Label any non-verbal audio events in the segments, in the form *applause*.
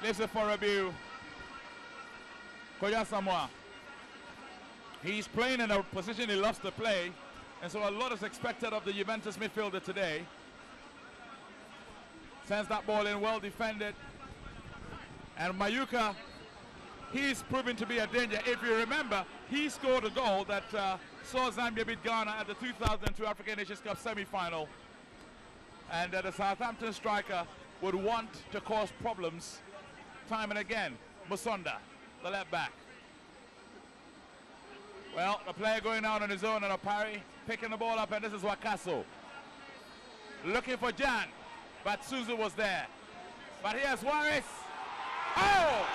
It for Rabiu. Kodjo Asamoah. He's playing in a position he loves to play, and so a lot is expected of the Juventus midfielder today. Sends that ball in, well defended. And Mayuka, he's proven to be a danger. If you remember, he scored a goal that uh, saw Zambia beat Ghana at the 2002 African Nations Cup semi-final. And uh, the Southampton striker would want to cause problems time and again. Musonda, the left back. Well, the player going out on his own and Opare, picking the ball up, and this is Wakaso. Looking for Gyan, but Sunzu was there. But here's Waris. Oh!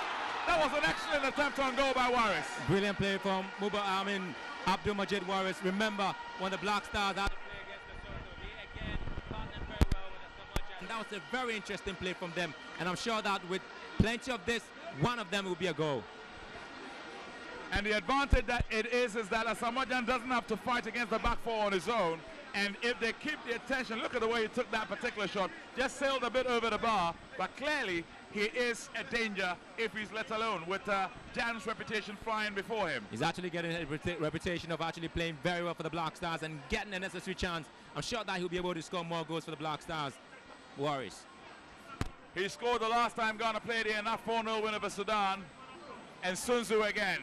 That was an excellent attempt on goal by Waris. Brilliant play from Muba Amin Abdul Majid Waris. Remember when the Black Stars had to play against Lesotho, he again partnered very well with Asamoah And that was a very interesting play from them. And I'm sure that with plenty of this, one of them will be a goal. And the advantage that it is is that Asamoah doesn't have to fight against the back four on his own. And if they keep the attention, look at the way he took that particular shot. Just sailed a bit over the bar, but clearly he is a danger if he's let alone with uh, Gyan's reputation flying before him. He's actually getting a reputa- reputation of actually playing very well for the Black Stars and getting the necessary chance. I'm sure that he'll be able to score more goals for the Black Stars. Waris. He scored the last time Ghana played here in that 4-0 win over Sudan. And Sunzu again.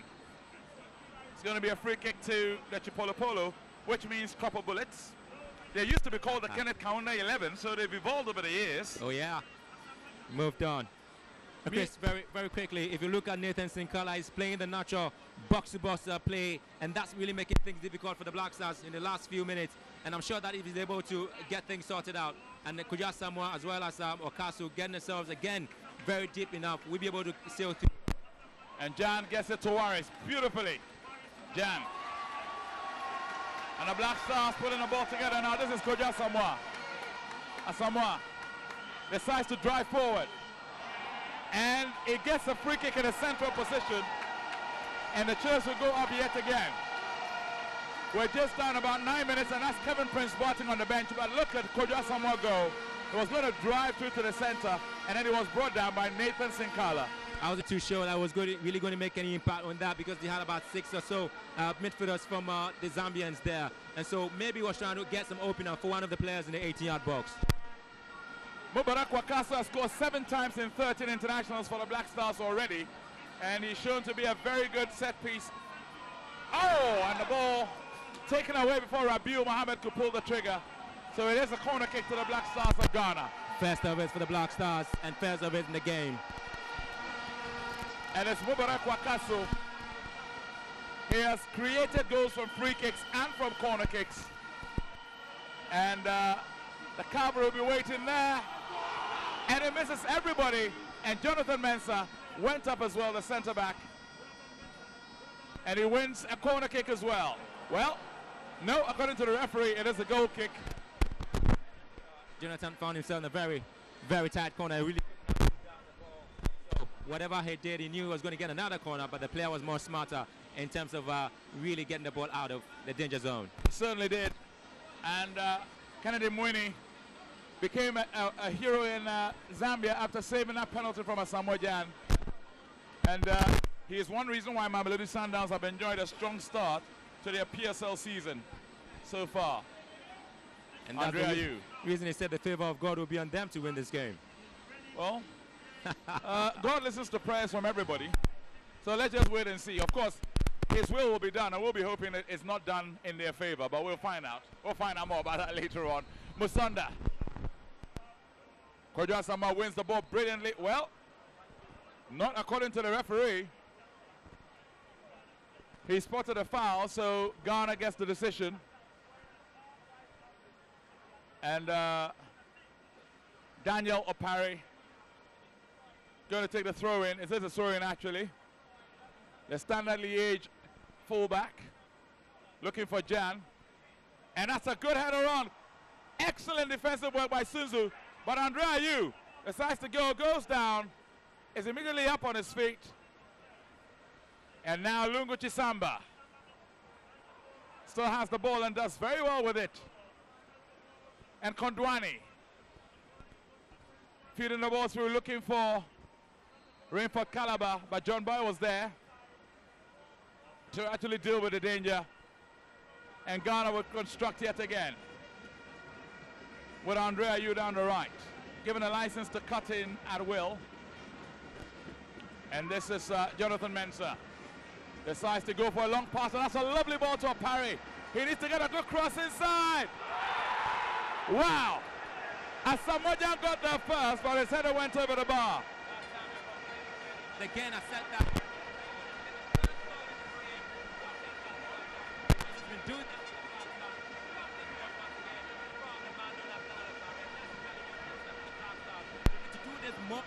It's going to be a free kick to the Chipolopolo, which means copper bullets. They used to be called the Ah. Kenneth Kaunda 11, so they've evolved over the years. Oh yeah, moved on. Me- Chris, very very quickly, if you look at Nathan Sinkala, he's playing the natural box-to-box uh, play, and that's really making things difficult for the Black Stars in the last few minutes. And I'm sure that if he's able to get things sorted out, and Kodjo Asamoah as well as um, Wakaso getting themselves again very deep enough, we'll be able to sail through. And Gyan gets it to Waris beautifully. Gyan. And the Black Stars putting the ball together now. This is Kodjo Asamoah. Decides to drive forward. And it gets a free kick in a central position. And the chance will go up yet again. We're just down about nine minutes, and that's Kevin Prince Boateng on the bench. But look at Kodjo Asamoah go. He was going to drive through to the center, and then he was brought down by Nathan Sinkala. I wasn't too sure that I was going to, really going to make any impact on that because they had about six or so uh, midfielders from uh, the Zambians there. And so maybe he was trying to get some opener for one of the players in the 18-yard box. Mubarak Wakaso has scored seven times in 13 internationals for the Black Stars already, and he's shown to be a very good set piece. Oh, and the ball taken away before Rabiu Mohammed could pull the trigger. So it is a corner kick to the Black Stars of Ghana. First of it for the Black Stars and first of it in the game. And it's Mubarak Wakaso. He has created goals from free kicks and from corner kicks. And uh, the cavalry will be waiting there. And he misses everybody. And Jonathan Mensah went up as well, the centre back. And he wins a corner kick as well. Well, no, according to the referee, it is a goal kick. Jonathan found himself in a very, very tight corner. Really so whatever he did, he knew he was going to get another corner, but the player was more smarter in terms of uh, really getting the ball out of the danger zone. certainly did. And uh, Kennedy Mwini became a, a, a hero in uh, Zambia after saving that penalty from Asamoah Gyan. And uh, he is one reason why Mamelodi Sundowns have enjoyed a strong start to their PSL season so far. And that's Andrea the rea- reason he said the favor of God will be on them to win this game. Well, *laughs* uh, God listens to prayers from everybody. So let's just wait and see. Of course, his will will be done, and we'll be hoping that it's not done in their favor, but we'll find out. We'll find out more about that *laughs* later on. Musonda. Kodjo Asamoah wins the ball brilliantly. Well, not according to the referee. He spotted a foul, so Ghana gets the decision. And uh, Daniel Opare going to take the throw in. Is a throw in actually. The standard Liège fullback looking for Gyan. And that's a good header on. Excellent defensive work by Sunzu. But Andre Ayew decides to go, goes down, is immediately up on his feet. And now Lungu Chisamba still has the ball and does very well with it. And Kondwani feeding the ball through, looking for Rainford Kalaba, but John Boye was there to actually deal with the danger. And Ghana would construct yet again with Andre Ayew down the right, given a license to cut in at will. And this is uh, Jonathan Mensah. Decides to go for a long pass, and that's a lovely ball to Opare. He needs to get a good cross inside. Wow. Asamoah Gyan got there first, but his header went over the bar. Again, I said that. He's been doing to do this more.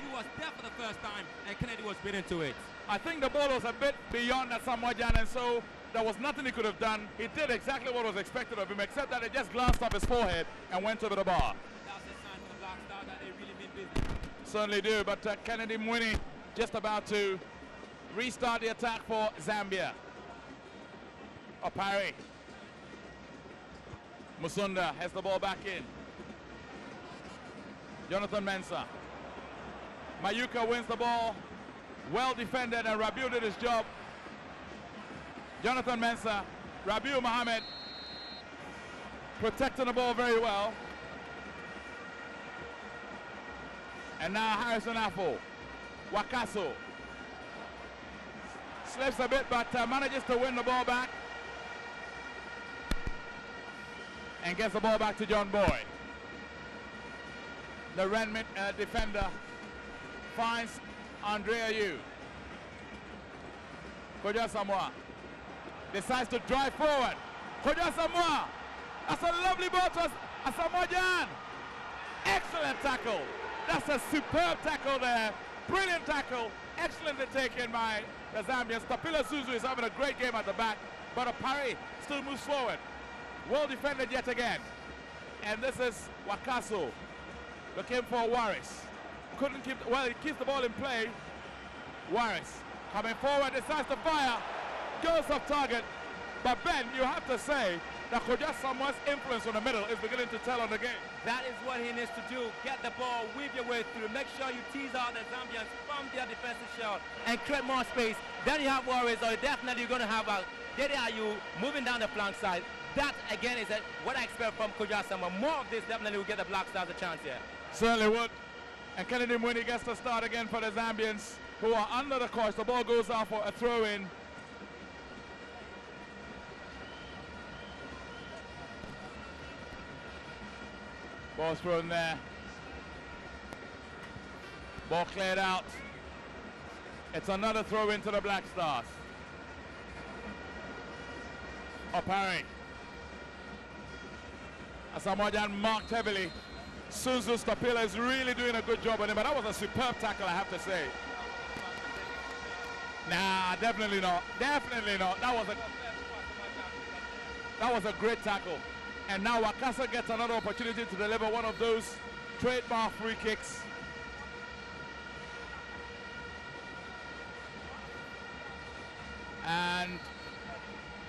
He was there for the first time, and Kennedy was bit into it. I think the ball was a bit beyond Asamoah Gyan, and so there was nothing he could have done. He did exactly what was expected of him, except that it just glanced off his forehead and went over the bar. The that really. Certainly do, but uh, Kennedy Mweene just about to restart the attack for Zambia. Opare. Musonda has the ball back in. Jonathan Mensah. Mayuka wins the ball. Well defended and Rabiu did his job. Jonathan Mensah, Rabiu Mohammed protecting the ball very well. And now Harrison Afful. Wakaso. Slips a bit but uh, manages to win the ball back. And gets the ball back to John Boye. The Renmin uh, defender finds Andre Ayew. Kodjo Asamoah decides to drive forward. Kodjo Asamoah. That's a lovely ball to Asamoah Gyan. Excellent tackle. That's a superb tackle there. Brilliant tackle. Excellently taken by the Zambians. Stoppila Sunzu is having a great game at the back, but Opare still moves forward. Well defended yet again. And this is Wakaso looking for Waris. Couldn't keep, well, he keeps the ball in play. Waris coming forward, decides to fire. Goes off target. But Ben, you have to say that Kodjo Asamoah's influence on the middle is beginning to tell on the game. That is what he needs to do. Get the ball, weave your way through. Make sure you tease out the Zambians from their defensive shell and create more space. Then you have Waris, or definitely you're going to have a Dede Ayew moving down the flank side. That, again, is what I expect from Kodjo Asamoah. More of this definitely will get the Black Stars a chance here. Certainly would. And Kennedy Mweene gets to start again for the Zambians who are under the course. The ball goes off for a throw in. Ball's thrown there. Ball cleared out. It's another throw into the Black Stars. Opare. Asamoah marked heavily. Sunzu Stoppila is really doing a good job on him, but that was a superb tackle, I have to say. Nah, definitely not. Definitely not. That was a that was a great tackle. And now Wakaso gets another opportunity to deliver one of those trademark free kicks. And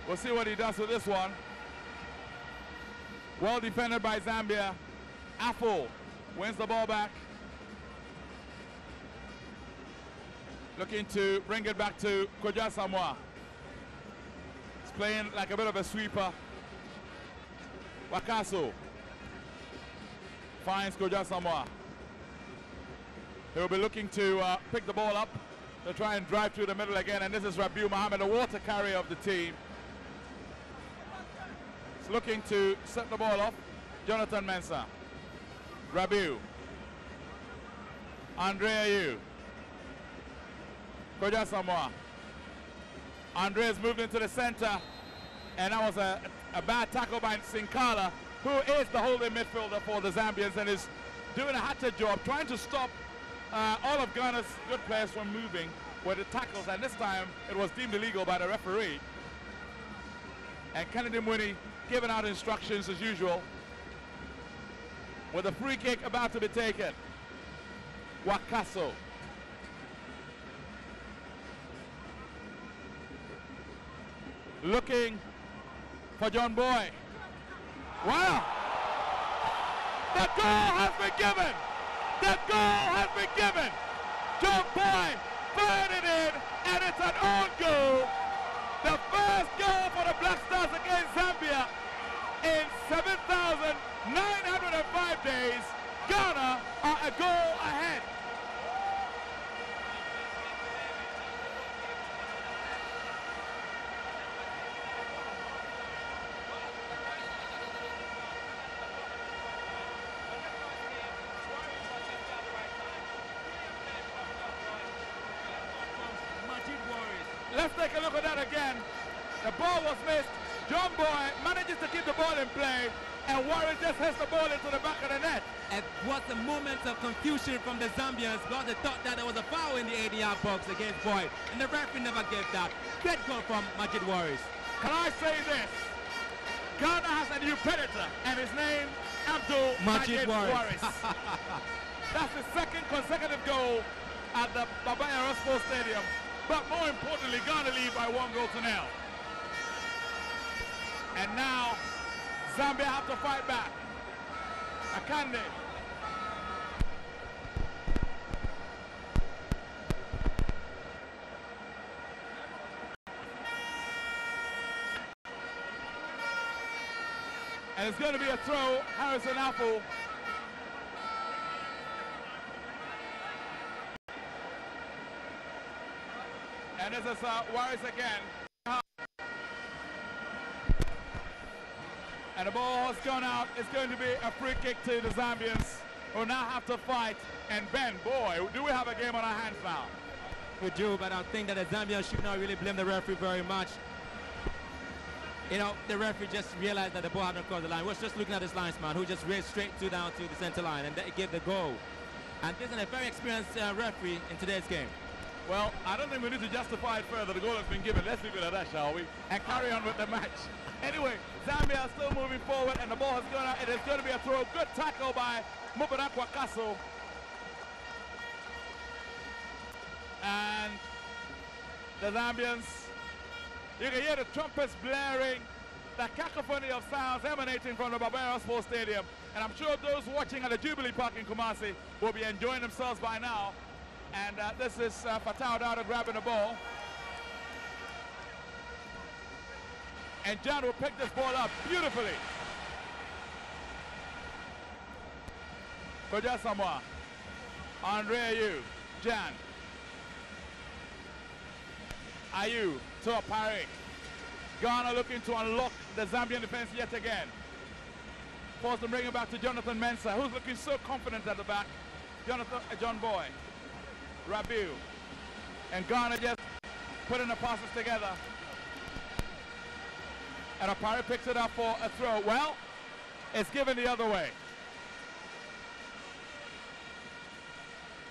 we'll see what he does with this one. Well defended by Zambia. Afful wins the ball back. Looking to bring it back to Kodjo Asamoah. He's playing like a bit of a sweeper. Wakaso finds Kodjo Asamoah. He'll be looking to uh, pick the ball up to try and drive through the middle again. And this is Rabiu Mohammed, the water carrier of the team. He's looking to set the ball off. Jonathan Mensah. Rabiu. Andre Ayew. Kodjo Asamoah. Andre has moved into the center. And that was a, a bad tackle by Sinkala, who is the holding midfielder for the Zambians and is doing a hat job, trying to stop uh, all of Ghana's good players from moving with the tackles. And this time it was deemed illegal by the referee. And Kennedy Mweene giving out instructions as usual with a free kick about to be taken. Wakaso. Looking for John Boye. Wow! The goal has been given! The goal has been given! John Boye fired it in, and it's an own goal. The first goal for the Black Stars against Zambia in 7,905 days. Ghana are a goal ahead. Let's take a look at that again. The ball was missed. John Boye manages to keep the ball in play, and Waris just hits the ball into the back of the net. It was a moment of confusion from the Zambians because they thought that there was a foul in the 80-yard box against Boye, and the referee never gave that. Great goal from Majid Waris. Can I say this? Ghana has a new predator, and his name Abdul Majid Majid Waris. Waris. *laughs* That's the second consecutive goal at the Baba Sports Stadium. But more importantly, Ghana lead by one goal to nil. And now Zambia have to fight back. Akande. And it's going to be a throw. Harrison Afful. And this is uh, again. And the ball has gone out. It's going to be a free kick to the Zambians who now have to fight. And Ben, boy, do we have a game on our hands now? We do, but I think that the Zambians should not really blame the referee very much. You know, the referee just realized that the ball hadn't crossed the line. Was just looking at his linesman who just raced straight to down to the center line and gave the goal. And this is a very experienced uh, referee in today's game. Well, I don't think we need to justify it further. The goal has been given. Let's leave it at that, shall we? And carry on with the match. *laughs* Anyway, Zambia still moving forward, and the ball has gone out. It is going to be a throw. Good tackle by Mubarak Wakaso. And the Zambians, you can hear the trumpets blaring, the cacophony of sounds emanating from the Baba Yara Sports Stadium. And I'm sure those watching at the Jubilee Park in Kumasi will be enjoying themselves by now. And uh, this is uh, Dauda grabbing the ball. And John will pick this ball up beautifully. Kodjo Asamoah. Andre Ayew. Gyan. Ayew to Opare. Ghana looking to unlock the Zambian defense yet again. Forced to bring it back to Jonathan Mensah, who's looking so confident at the back. Jonathan, uh, John Boye. Rabiu. And Ghana just putting the passes together. And Opare picks it up for a throw. Well, it's given the other way.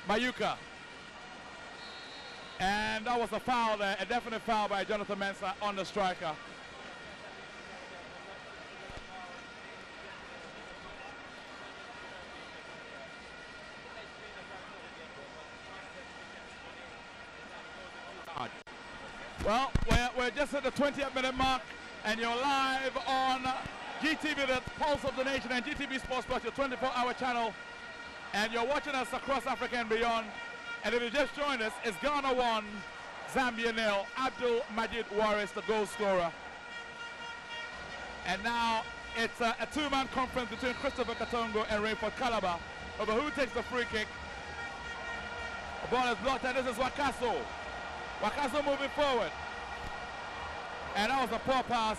Mayuka. And that was a foul there, a definite foul by Jonathan Mensah on the striker. Well, we're, we're just at the 20th minute mark, and you're live on GTV, the Pulse of the Nation, and GTV Sports Plus, your 24-hour channel. And you're watching us across Africa and beyond. And if you just joined us, it's Ghana 1, Zambia nil. Abdul Majid Waris, the goal scorer. And now it's a, a two-man conference between Christopher Katongo and Rainford Kalaba over who takes the free kick. The ball is blocked, and this is Wakaso. Wakaso moving forward. And that was a poor pass.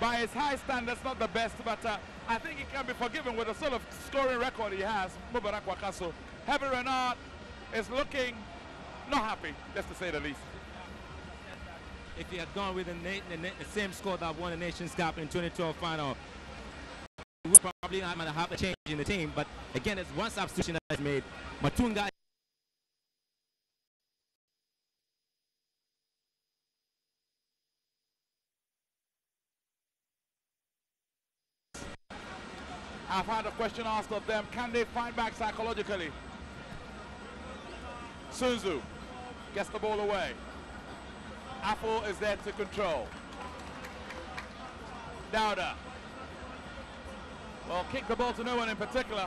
By his high standards, not the best, but uh, I think he can be forgiven with the sort of scoring record he has, Mubarak Wakaso. Hervé Renard is looking not happy, just to say the least. If he had gone with the, the, same score that won the Nations Cup in 2012 final, we probably not going to have a change in the team. But again, it's one substitution that is made. Matunga I've had a question asked of them. Can they fight back psychologically? Sunzu gets the ball away. Afful is there to control. Dauda. Well, kick the ball to no one in particular.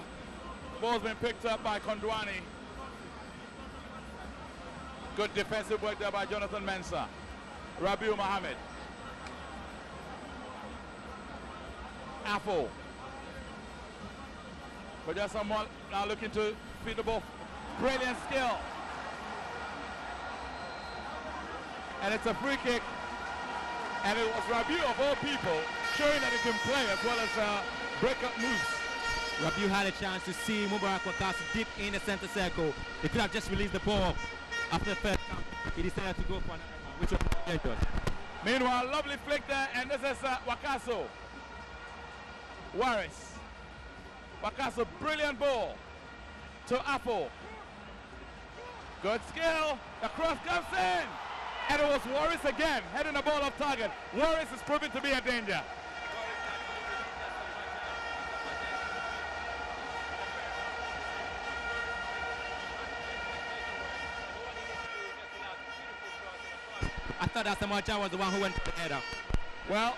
Ball's been picked up by Kondwani. Good defensive work there by Jonathan Mensah. Rabiu Mohammed. Afful. But just someone now looking to feed the ball. Brilliant skill. And it's a free kick. And it was Rabiu of all people showing that he can play as well as uh, break up moves. Rabiu had a chance to see Mubarak Wakaso deep in the center circle. He could have just released the ball after the first count. He decided to go for another one, which was dangerous. Meanwhile, lovely flick there, and this is uh, Wakaso. Waris. Wakaso, brilliant ball to Afful. Good skill. The cross comes in. And it was Waris again, heading the ball off target. Waris is proving to be a danger. I thought that Asamoah was the one who went to the header. Well,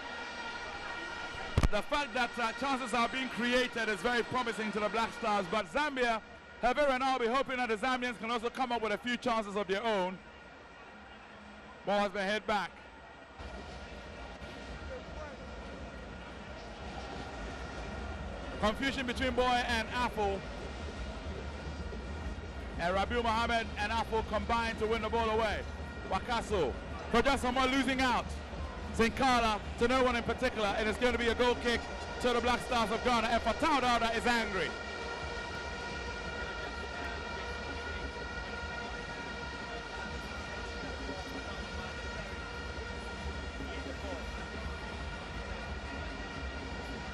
the fact that uh, chances are being created is very promising to the Black Stars, but Zambia have and I'll be hoping that the Zambians can also come up with a few chances of their own. Ball has been hit back. Confusion between Boye and Afful. And Rabiu Mohammed and Afful combined to win the ball away. Wakaso. Someone losing out. Sinkala to no one in particular, and it's going to be a goal kick to the Black Stars of Ghana. And Fatau Dauda is angry.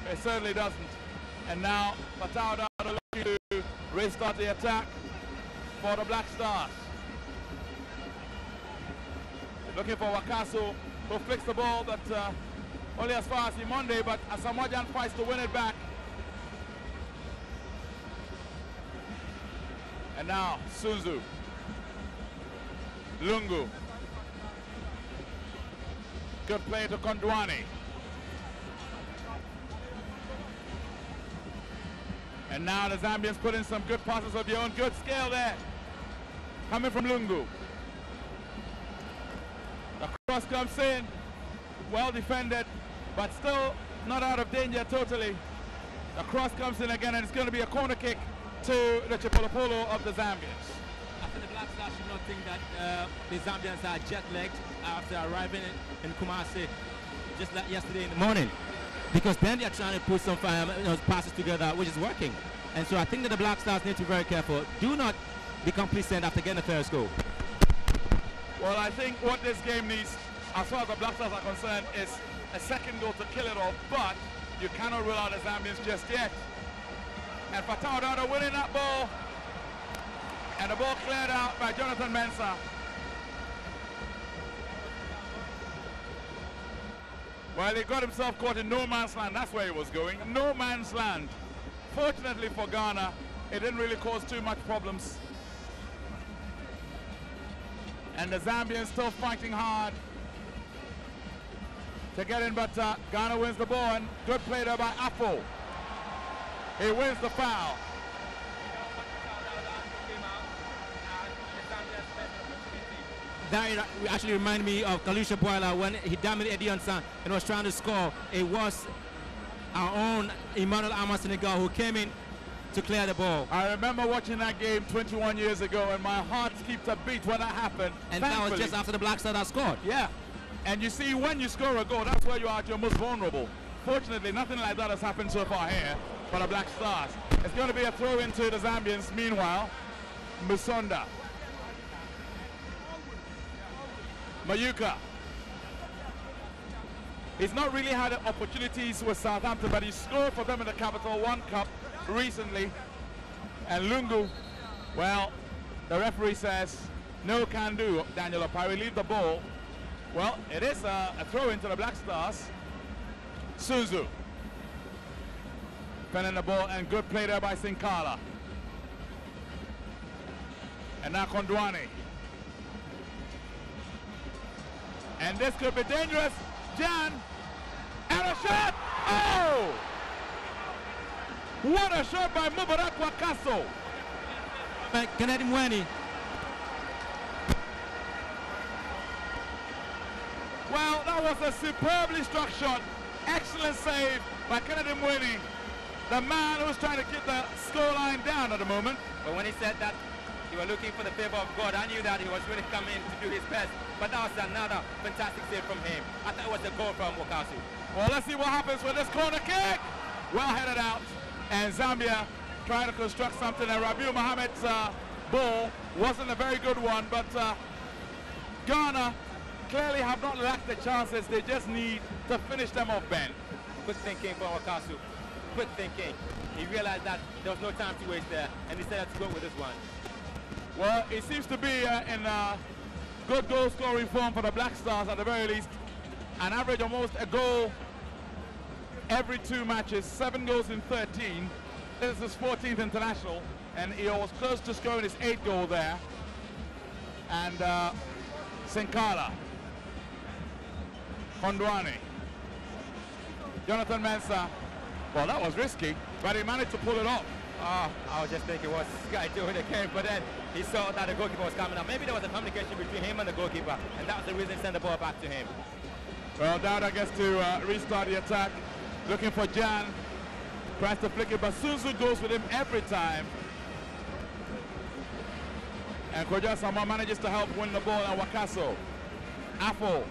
It certainly doesn't. And now Fatau Dauda looking to restart the attack for the Black Stars. Looking for Wakaso who flicks the ball but uh, only as far as Monday, but Asamoah fights to win it back. And now Sunzu. Lungu. Good play to Kondwani. And now the Zambians put in some good passes of their own. Good scale there. Coming from Lungu. Cross comes in. Well defended, but still not out of danger totally. The cross comes in again, and it's going to be a corner kick to the Chipolopolo of the Zambians. I think the Black Stars should not think that uh, the Zambians are jet-lagged after arriving in, in Kumasi just like yesterday in the morning. Because then they're trying to put some you know, passes together, which is working. And so I think that the Black Stars need to be very careful. Do not be complacent after getting the first goal. Well, I think what this game needs, as far as the Black Stars are concerned, is a second goal to kill it off, but you cannot rule out the Zambians just yet. And Fatau Dauda winning that ball, and the ball cleared out by Jonathan Mensah. Well, he got himself caught in no man's land. That's where he was going. No man's land. Fortunately for Ghana, it didn't really cause too much problems. And the Zambians still fighting hard to get in, but uh, Ghana wins the ball. And good play there by Afful. He wins the foul. That actually reminded me of Kalusha Bwalya when he dominated Eddie San and was trying to score. It was our own Emmanuel Armah Senegal who came in to clear the ball. I remember watching that game 21 years ago, and my heart skipped a beat when that happened. And that was just after the Black Stars scored. Yeah. And you see, when you score a goal, that's where you are at your most vulnerable. Fortunately, nothing like that has happened so far here for the Black Stars. It's going to be a throw into the Zambians. Meanwhile, Musonda. Mayuka. He's not really had opportunities with Southampton, but he scored for them in the Capital One Cup recently. And Lungu, well, the referee says no can do. Daniel Opare leave the ball. Well, it is a, a throw into the Black Stars. Sunzu. Penning the ball and good play there by Sinkala. And now Kondwani. And this could be dangerous. Gyan. And a shot. Oh! What a shot by Mubarak Wakaso. Kennedy Mweene. Well, that was a superbly struck shot. Excellent save by Kennedy Mweene, the man who's trying to keep the scoreline down at the moment. But when he said that he was looking for the favor of God, I knew that he was really coming to do his best. But that was another fantastic save from him. I thought it was a goal from Wakaso. Well, let's see what happens with this corner kick. Well headed out. And Zambia trying to construct something. And Rabiu Mohammed's uh, ball wasn't a very good one, but uh, Ghana clearly have not lacked the chances. They just need to finish them off, Ben. Quick thinking from Wakaso. Quick thinking. He realized that there was no time to waste there, and he decided to go with this one. Well, it seems to be uh, in uh, good goal scoring form for the Black Stars at the very least. An average almost a goal every two matches, seven goals in 13. This is his 14th international, and he was close to scoring his eighth goal there. And uh, Sinkala, Kondwani, Jonathan Mensah. Well, that was risky, but he managed to pull it off. Oh, I was just thinking, what's this guy doing again? But then he saw that the goalkeeper was coming up. Maybe there was a communication between him and the goalkeeper, and that was the reason he sent the ball back to him. Well, Dauda gets to uh, restart the attack. Looking for Gyan. Tries to flick it, but Sunzu goes with him every time. And Kodjo Asamoah manages to help win the ball and Wakaso. Afful.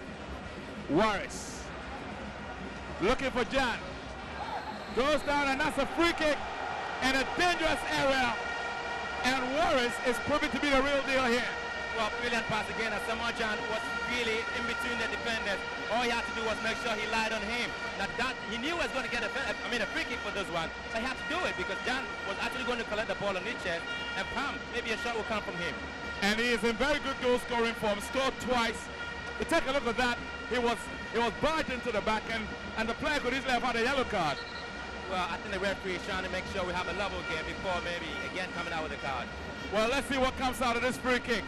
Waris. Looking for Gyan. Goes down and that's a free kick in a dangerous area. And Waris is proving to be the real deal here. Well, brilliant pass again. Asamoah Gyan was really in between the defenders. All he had to do was make sure he lied on him. Now that he knew he was going to get a, I mean, a free kick for this one, but he had to do it because Gyan was actually going to collect the ball on his chest, and Pam, maybe a shot will come from him. And he is in very good goal scoring form. Scored twice. You take a look at that. He was he was barged into the back end, and the player could easily have had a yellow card. Well, I think the referee is trying to make sure we have a level game before maybe again coming out with a card. Well, let's see what comes out of this free kick.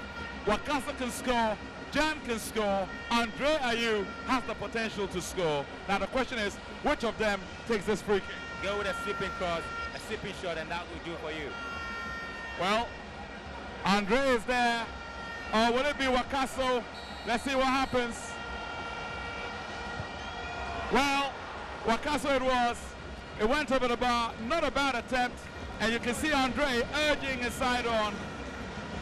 Wakaso can score, Gyan can score, Andre Ayew has the potential to score. Now the question is, which of them takes this free kick? Go with a sweeping cross, a sweeping shot, and that will do for you. Well, Andre is there, or will it be Wakaso? Let's see what happens. Well, Wakaso it was. It went over the bar, not a bad attempt, and you can see Andre urging his side on.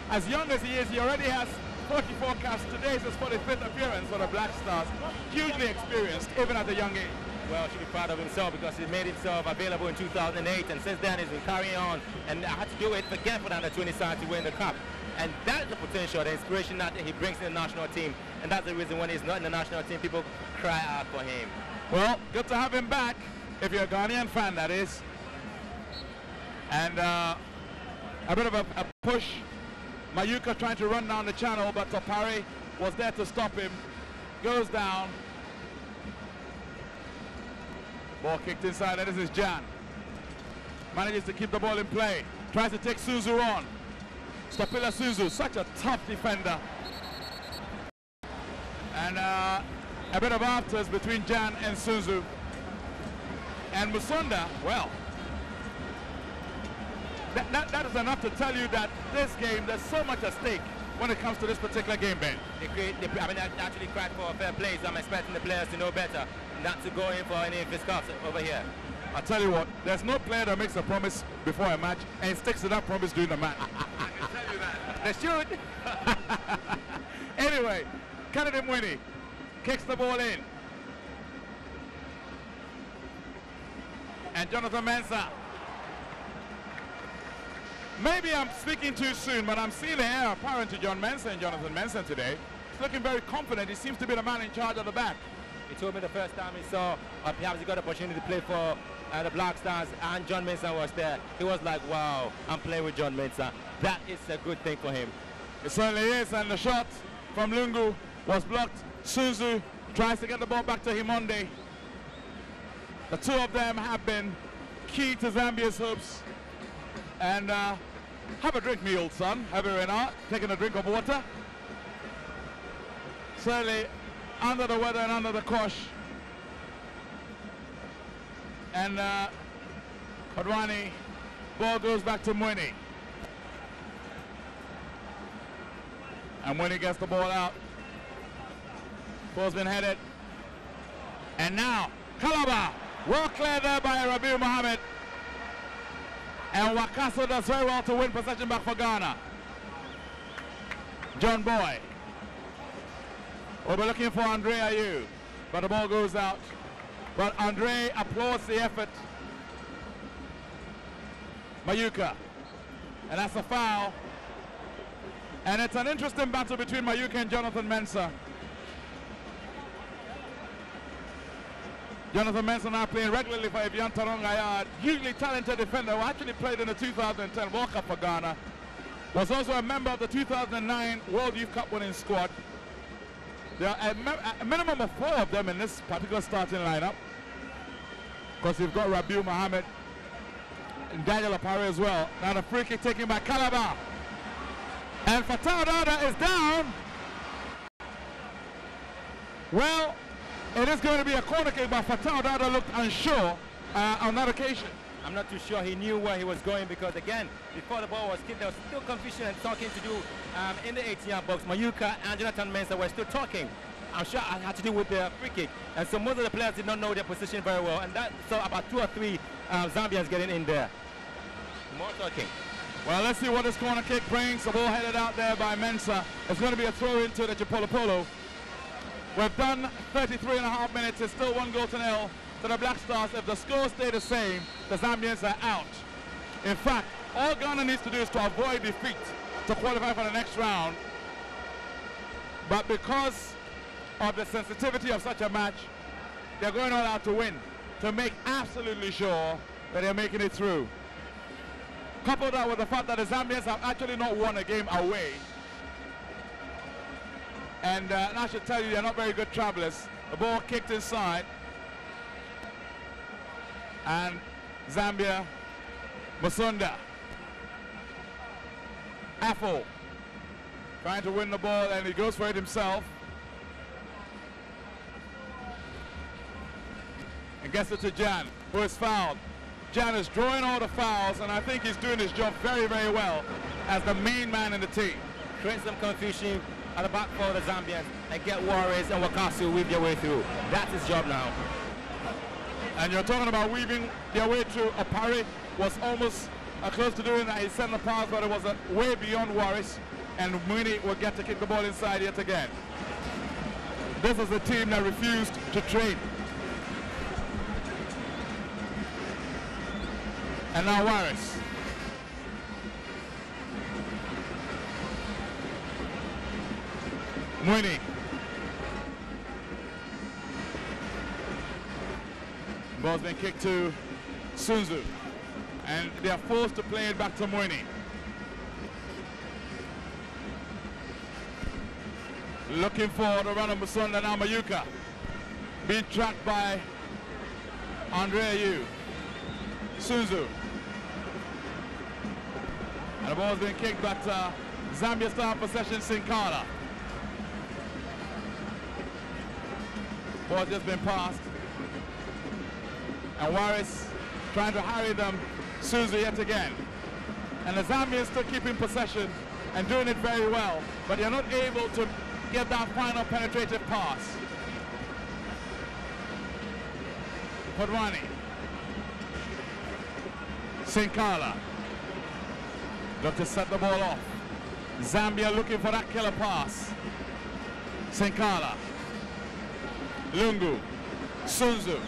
As young as he is, he already has 44 caps. Today is his 45th appearance for the Black Stars. Hugely experienced, even at a young age. Well, should be proud of himself because he made himself available in 2008, and since then he's been carrying on. And I had to do it again for the under 20 side to win the cup. And that is the potential, the inspiration that he brings in the national team. And that's the reason when he's not in the national team, people cry out for him. Well, good to have him back, if you're a Ghanaian fan, that is. And uh, a bit of a, a push. Mayuka trying to run down the channel, but Topari was there to stop him. Goes down. Ball kicked inside, and this is Gyan. Manages to keep the ball in play. Tries to take Sunzu on. Stoppila Sunzu, such a tough defender. And uh, a bit of afters between Gyan and Sunzu. And Musonda, well, that, that, that is enough to tell you that this game, there's so much at stake when it comes to this particular game, Ben. They create, they, I mean, I actually cried for a fair play, so I'm expecting the players to know better, not to go in for any fisticuffs over here. I tell you what, there's no player that makes a promise before a match and sticks to that promise during the match. *laughs* I can tell you that. They should. *laughs* anyway, Kennedy Mweene kicks the ball in. And Jonathan Mensah. Maybe I'm speaking too soon, but I'm seeing the heir apparent to John Mensah and Jonathan Mensah today. He's looking very confident. He seems to be the man in charge at the back. He told me the first time he saw, or perhaps he got the opportunity to play for uh, the Black Stars, and John Mensah was there. He was like, wow, I'm playing with John Mensah. That is a good thing for him. It certainly is, and the shot from Lungu was blocked. Sunzu tries to get the ball back to Himoonde. The two of them have been key to Zambia's hopes. And uh, have a drink, me old son. Have you not? Taking a drink of water. Certainly under the weather and under the cosh. And uh, Kondwani, ball goes back to Mweene. And Mweene gets the ball out. Ball's been headed. And now, Kalaba, well cleared there by Rabiu Mohammed. And Wakaso does very well to win possession back for Ghana. John Boye. We'll be looking for Andre Ayew, but the ball goes out. But Andre applauds the effort. Mayuka. And that's a foul. And it's an interesting battle between Mayuka and Jonathan Mensah. Jonathan Mensah now playing regularly for Evian Thonon Gaillard, hugely talented defender who actually played in the 2010 World Cup for Ghana. Was also a member of the 2009 World Youth Cup winning squad. There are a, a minimum of four of them in this particular starting lineup. Because you've got Rabiu Mohammed and Daniel Opare as well. Now the free kick taken by Kalaba. And Fatau Dauda is down. Well, it is going to be a corner kick, but Fatau Dauda looked unsure uh, on that occasion. I'm not too sure he knew where he was going because again, before the ball was kicked, there was still confusion and talking to do um, in the 18-yard box. Mayuka and Jonathan Mensah were still talking. I'm sure it had to do with the free kick. And so most of the players did not know their position very well. And that saw about two or three um, Zambians getting in there. More talking. Well, let's see what this corner kick brings. The ball headed out there by Mensah. It's going to be a throw into the Chipolopolo. We've done 33 and a half minutes. It's still one goal to nil to the Black Stars. If the score stay the same, the Zambians are out. In fact, all Ghana needs to do is to avoid defeat to qualify for the next round. But because of the sensitivity of such a match, they're going all out to win, to make absolutely sure that they're making it through. Couple that with the fact that the Zambians have actually not won a game away. And, uh, and I should tell you, they're not very good travelers. The ball kicked inside. And Zambia, Musonda. Afful trying to win the ball and he goes for it himself. And gets it to Gyan, who is fouled. Gyan is drawing all the fouls, and I think he's doing his job very, very well as the main man in the team. Create some confusion at the back for the Zambians and get Waris and Wakaso weave their way through. That's his job now. And you're talking about weaving their way through. Opare was almost uh, close to doing that. He sent the pass, but it was uh, way beyond Waris. And Mweene will get to kick the ball inside yet again. This is a team that refused to train. And now Waris. Mweene. Ball's been kicked to Sunzu. And they are forced to play it back to Mweene. Looking for the run of Musonda Namayuka. Being tracked by Andre Ayew. Sunzu. And the ball's been kicked, back to Zambia star possession, Sinkala. Ball just been passed. And Waris trying to harry them, Sunzu yet again. And the Zambians still keeping possession and doing it very well, but they're not able to get that final penetrative pass. Kondwani. Sinkala. Look to set the ball off. Zambia looking for that killer pass. Sinkala. Lungu. Sunzu.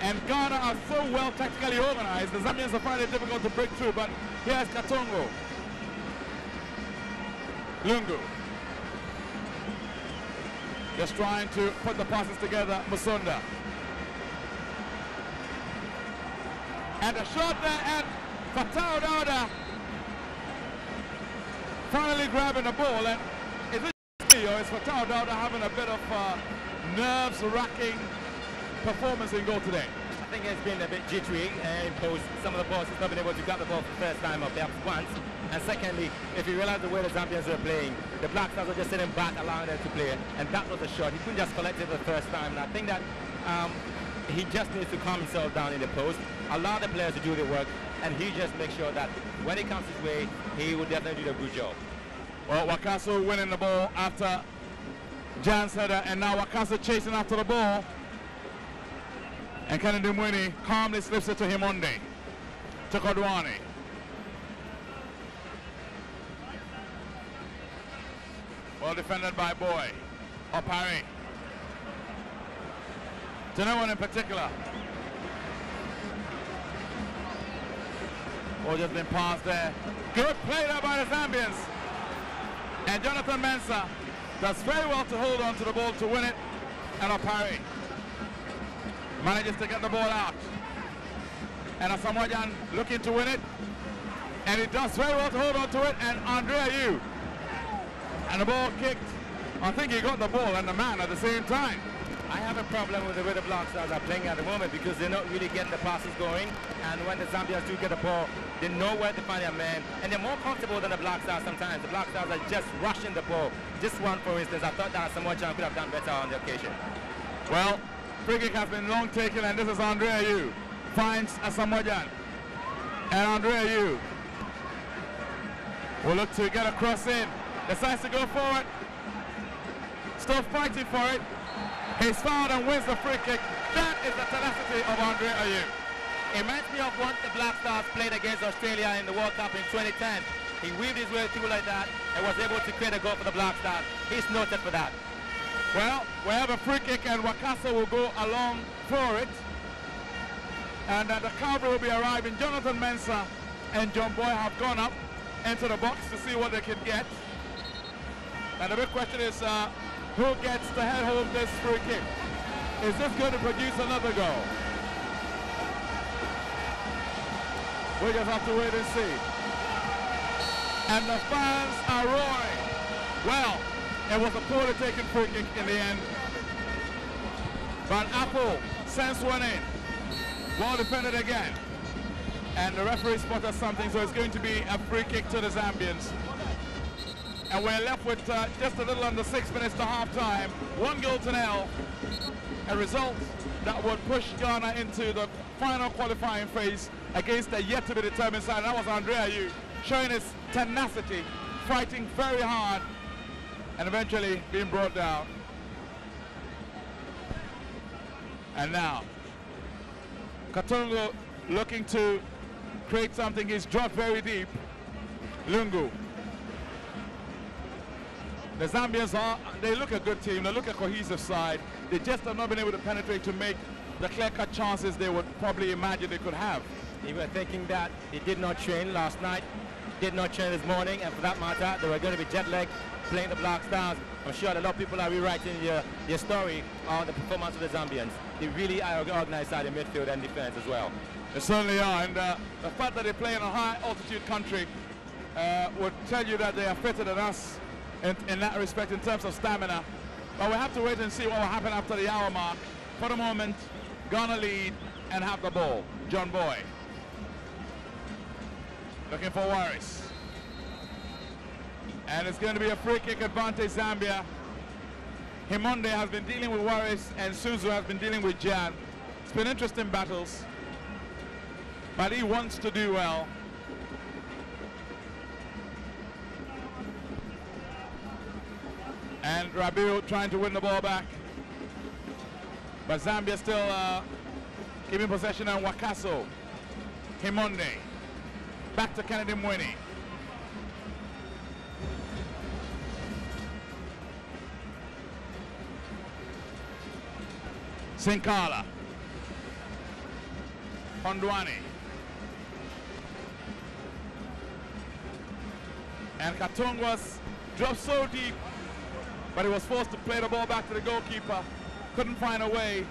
And Ghana are so well tactically organized, the Zambians are finding it difficult to break through, but here's Katongo. Lungu. Just trying to put the passes together, Musonda. And a shot there, and Fatau Dauda finally grabbing the ball. And is it me or is Fatau Dauda having a bit of uh, nerves-wracking performance in goal today? I think it's been a bit jittery and post some of the balls he's not been able to grab the ball for the first time or perhaps once. And secondly, if you realize the way the Zambians are playing, the Black Stars are just sitting back, allowing them to play. And that was a shot. He couldn't just collect it the first time. And I think that um, he just needs to calm himself down in the post, allow the players to do their work, and he just make sure that when it comes his way, he will definitely do a good job. Well, Wakaso winning the ball after Gyan's header, and now Wakaso chasing after the ball. And Kennedy Mweene calmly slips it to Himoonde. To Kondwani. Well defended by Boye. Opare. To no one in particular. Ball just been passed there. Good play there by the Zambians. And Jonathan Mensah does very well to hold on to the ball to win it. And Opare manages to get the ball out. And Asamoah looking to win it. And he does very well to hold on to it. And Andre Ayew. And the ball kicked. I think he got the ball and the man at the same time. I have a problem with the way the Black Stars are playing at the moment because they're not really getting the passes going. And when the Zambians do get the ball, they know where to find their man. And they're more comfortable than the Black Stars sometimes. The Black Stars are just rushing the ball. This one, for instance, I thought that Samoa could have done better on the occasion. Well, free kick has been long taken, and this is Andre Ayew. Finds Asamoah And Andre Ayew will look to get a cross in. Decides to go forward. Still fighting for it. He's fouled and wins the free kick. That is the tenacity of Andre Ayew. It reminds me of what the Black Stars played against Australia in the World Cup in 2010. He weaved his way through like that and was able to create a goal for the Black Stars. He's noted for that. Well, we have a free kick and Wakaso will go along for it. And uh, the Cavalry will be arriving. Jonathan Mensah and John Boye have gone up into the box to see what they can get. And the big question is, uh, who gets to head home this free kick. Is this going to produce another goal? We just have to wait and see. And the fans are roaring. Well, it was a poorly taken free kick in the end. But Afful sends one in. Well defended again. And the referee spotted something, so it's going to be a free kick to the Zambians and we're left with uh, just a little under six minutes to half time. One goal to nil. A result that would push Ghana into the final qualifying phase against a yet to be determined side. That was Andre Ayew showing his tenacity, fighting very hard, and eventually being brought down. And now, Katongo looking to create something. He's dropped very deep. Lungu the Zambians are, they look a good team, they look a cohesive side. They just have not been able to penetrate to make the clear-cut chances they would probably imagine they could have. They were thinking that they did not train last night, did not train this morning, and for that matter, they were going to be jet lagged playing the Black Stars. I'm sure a lot of people are rewriting their, their story on the performance of the Zambians. They really are organized side in midfield and defense as well. They certainly are, and uh, the fact that they play in a high altitude country uh, would tell you that they are fitter than us in, in that respect in terms of stamina. But we have to wait and see what will happen after the hour mark. For the moment, Ghana lead and have the ball. John Boye. Looking for Waris. And it's going to be a free kick advantage Zambia. Himoonde has been dealing with Waris and Sunzu has been dealing with Gyan. It's been interesting battles. But he wants to do well. And Rabiu trying to win the ball back. But Zambia still uh, keeping possession on Wakaso. Himoonde. Back to Kennedy Mweene. Sinkala. Kondwani. And Katongwas dropped so deep but he was forced to play the ball back to the goalkeeper. Couldn't find a way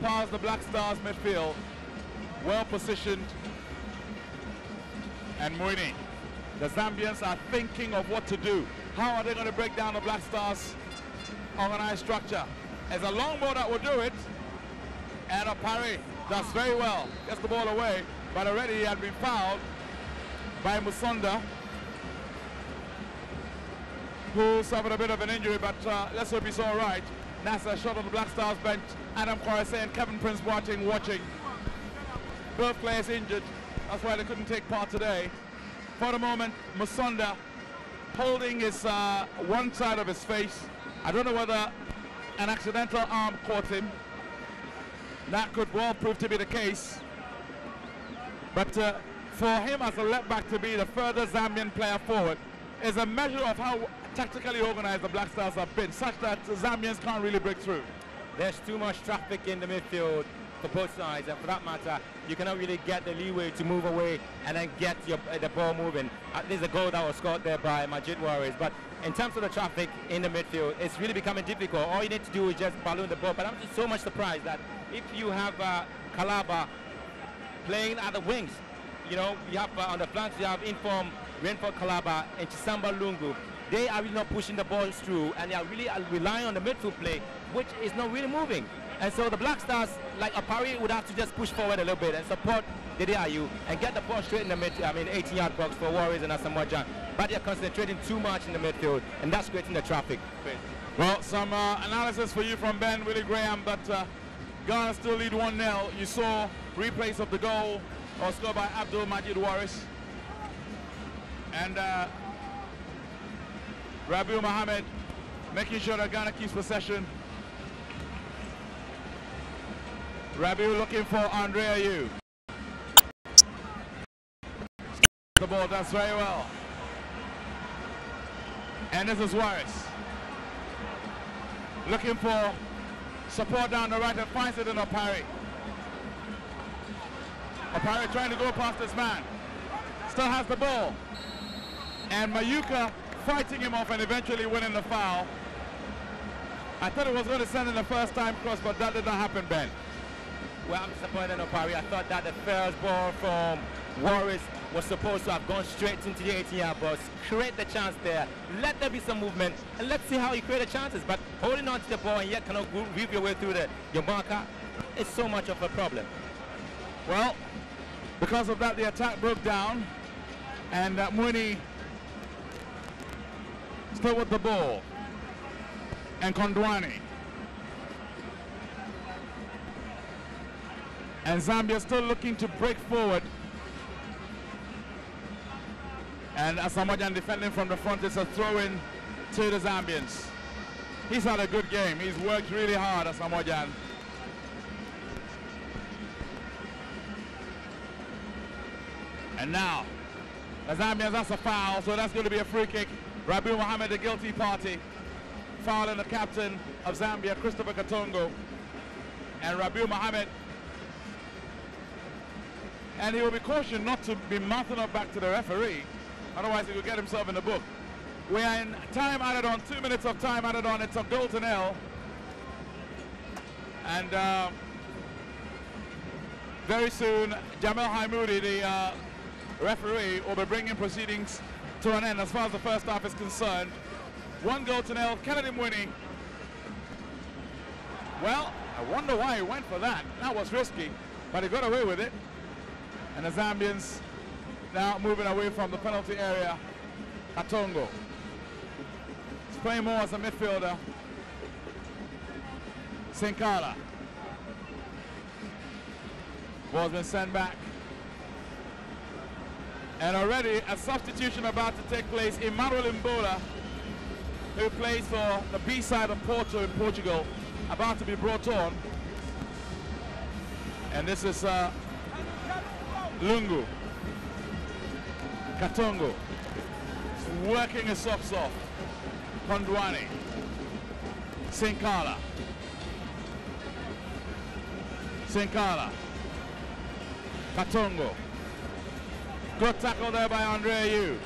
past the Black Stars midfield. Well positioned. And Mweene. The Zambians are thinking of what to do. How are they going to break down the Black Stars organized structure? It's a long ball that will do it. And Opare does very well. Gets the ball away. But already he had been fouled by Musonda who suffered a bit of an injury, but uh, let's hope he's all right. Nasser shot on the Black Stars bench. Adam Kwarasey and Kevin Prince watching, watching. Both players injured. That's why they couldn't take part today. For the moment, Musonda holding his uh, one side of his face. I don't know whether an accidental arm caught him. That could well prove to be the case. But uh, for him as a left back to be the further Zambian player forward is a measure of how tactically organized the Black Stars have been, such that Zambians can't really break through. There's too much traffic in the midfield for both sides, and for that matter, you cannot really get the leeway to move away and then get your, uh, the ball moving. Uh, there's a goal that was scored there by Majid Waris, but in terms of the traffic in the midfield, it's really becoming difficult. All you need to do is just balloon the ball. But I'm just so much surprised that if you have uh, Kalaba playing at the wings, you know, you have uh, on the flanks, you have Inform, Rainford Kalaba, and Chisamba Lungu. They are really not pushing the balls through, and they are really uh, relying on the midfield play, which is not really moving. And so the Black Stars, like Opare, would have to just push forward a little bit and support Dede Ayew and get the ball straight in the mid, I mean, 18-yard box for Waris and Asamoah. But they're concentrating too much in the midfield, and that's creating the traffic. Well, some uh, analysis for you from Ben Willie Graham, but uh, Ghana still lead 1-0. You saw replays of the goal or scored by Abdul Majid Waris. And uh, Rabiu Mohammed making sure that Ghana keeps possession. Rabiu looking for Andre Ayew. The ball does very well. And this is Waris. Looking for support down the right and finds it in Opare. Opare trying to go past this man. Still has the ball. And Mayuka fighting him off and eventually winning the foul. I thought it was going to send in the first time cross, but that did not happen, Ben. Well, I'm disappointed in Opare. I thought that the first ball from Waris was supposed to have gone straight into the 18-yard box, create the chance there, let there be some movement, and let's see how you create the chances. But holding on to the ball and yet cannot weave your way through the, your marker is so much of a problem. Well, because of that, the attack broke down, and uh, Mweene still with the ball, and Kondwani. And Zambia still looking to break forward. And Asamoah Gyan defending from the front. It's a throw in to the Zambians. He's had a good game. He's worked really hard, Asamoah Gyan. And now, the Zambians, that's a foul, so that's going to be a free kick. Rabiu Mohammed, the guilty party, fouling the captain of Zambia, Christopher Katongo. And Rabiu Mohammed and he will be cautioned not to be mouthing up back to the referee, otherwise he will get himself in the book. We are in time added on, two minutes of time added on, it's a goal to nil. And uh, very soon, Jamel Haimoudi, the uh, referee, will be bringing proceedings to an end as far as the first half is concerned. One goal to nil, Kennedy Mweene. Well, I wonder why he went for that. That was risky, but he got away with it. And the Zambians now moving away from the penalty area. Katongo. He's playing more as a midfielder. Sinkala. Ball's been sent back. And already a substitution about to take place. Emmanuel Mbola, who plays for the B side of Porto in Portugal, about to be brought on. And this is uh, Lungu. Katongo. Working his socks off. Kondwani. Sinkala. Sinkala. Katongo. Good tackle there by Andre Ayew.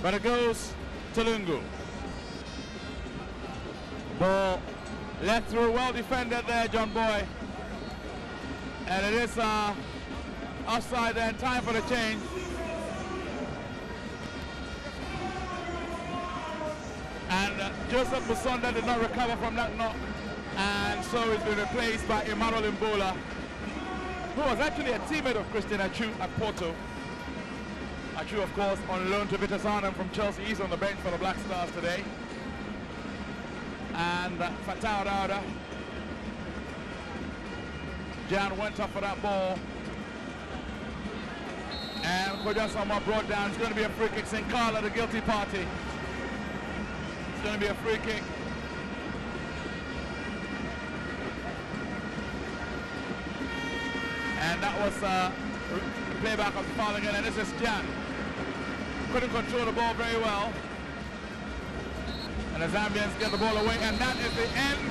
But it goes to Lungu. Ball left through, well defended there, John Boye. And it is uh, offside then, time for the change. And uh, Joseph Musonda did not recover from that knock. And so he's been replaced by Emmanuel Mbola, who was actually a teammate of Christian Atsu at Porto. Atsu, of course, on loan to Vitasana from Chelsea. He's on the bench for the Black Stars today. And uh, Fatau Dauda. Gyan went up for that ball. And Kodjo Asamoah brought down. It's going to be a free kick. Sinkala, the guilty party. It's going to be a free kick. And that was uh, playback of Falligan, and this is Jan. Couldn't control the ball very well. And the Zambians get the ball away. And that is the end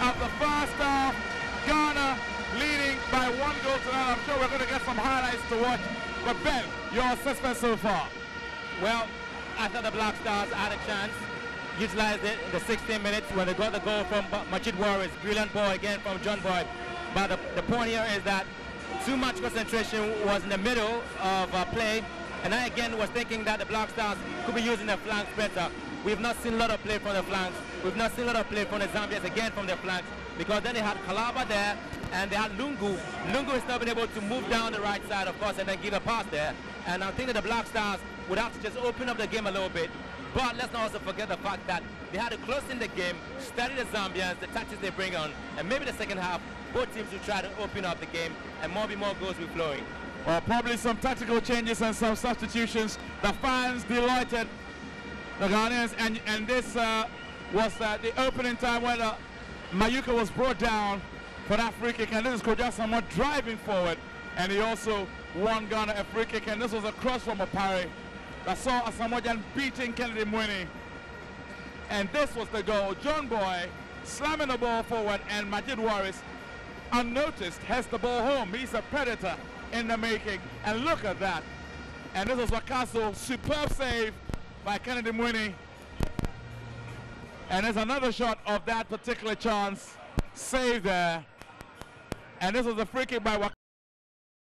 of the first half. Ghana leading by one goal to none. I'm sure we're going to get some highlights to watch. But Ben, your assessment so far? Well, I thought the Black Stars had a chance. Utilized it in the 16 minutes when they got the goal from Majid Waris. Brilliant ball again from John Boye. But the, the point here is that too much concentration was in the middle of uh, play. And I again was thinking that the Black Stars could be using their flanks better. We've not seen a lot of play from the flanks. We've not seen a lot of play from the Zambians again from the flanks because then they had Kalaba there and they had Lungu. Lungu has not been able to move down the right side, of course, and then give a pass there. And I think that the Black Stars would have to just open up the game a little bit. But let's not also forget the fact that they had to close in the game, study the Zambians, the tactics they bring on, and maybe the second half, both teams will try to open up the game and more and more goals will be flowing. Well, probably some tactical changes and some substitutions. The fans delighted the Ghanaians, and, and this uh, was uh, the opening time when uh, Mayuka was brought down for that free kick, and this is Kojo driving forward, and he also won Ghana a free kick, and this was a cross from Opare that saw Asamoah beating Kennedy Mweene. And this was the goal. John Boye slamming the ball forward, and Majid Waris, unnoticed, has the ball home. He's a predator in the making. And look at that. And this was Wakaso, superb save by Kennedy Mweene. And there's another shot of that particular chance. Save there. And this was a free kick by Wakaso.